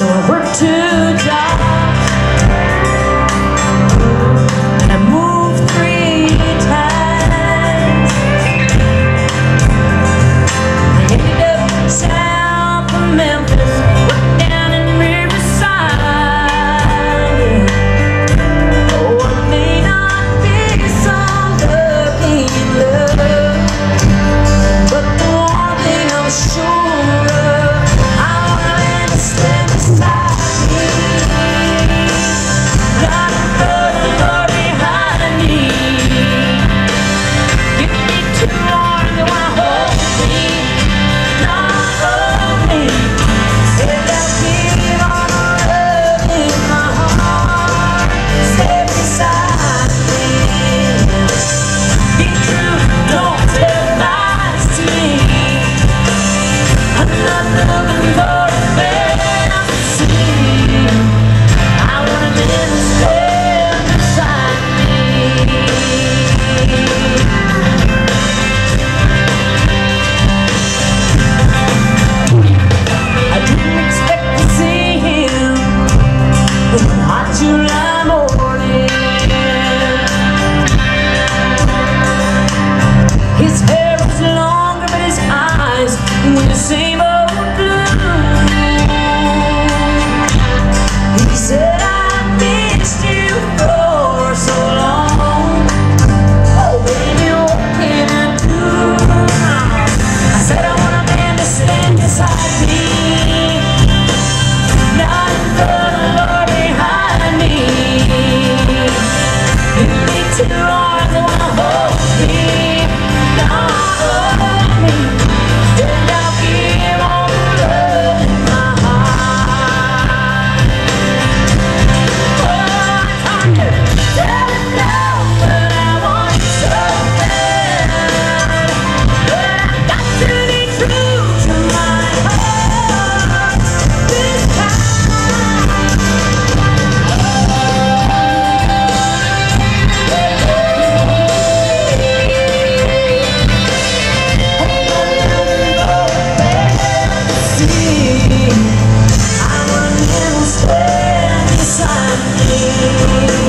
So I work two jobs. His hair was longer, but his eyes were the same I will never stand beside me.